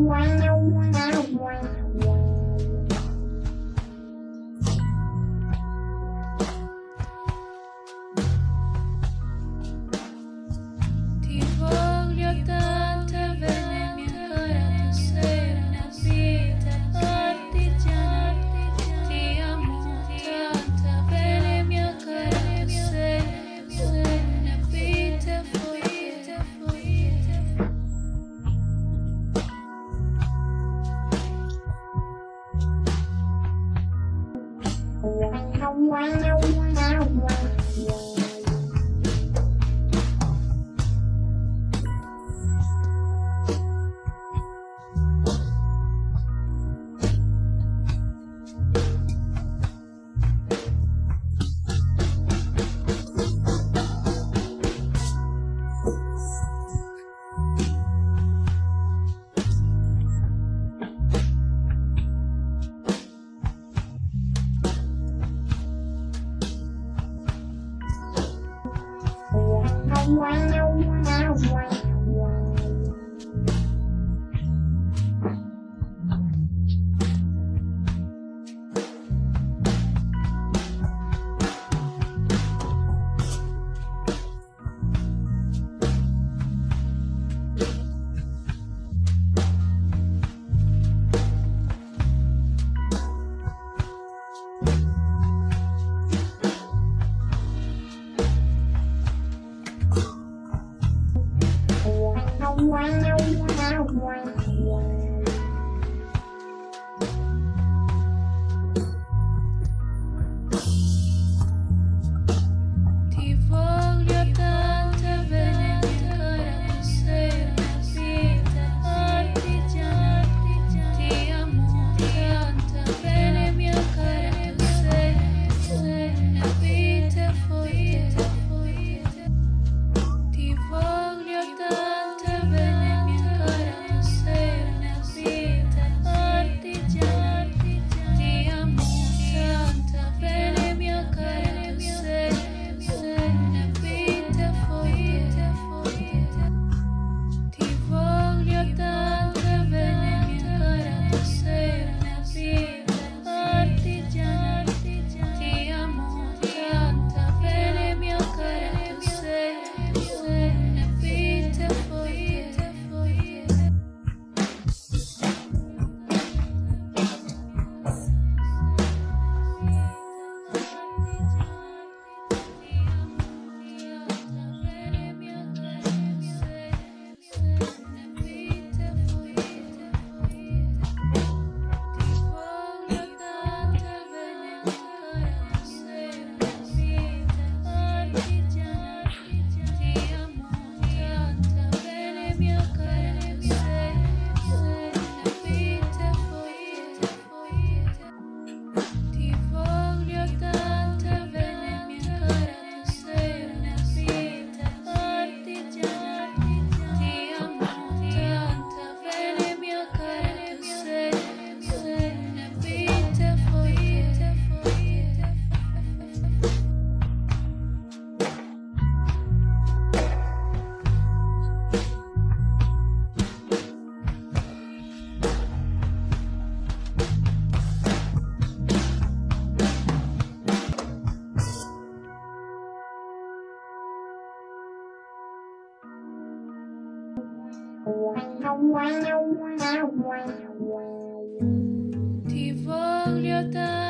Ti Ti Ti voglio tanto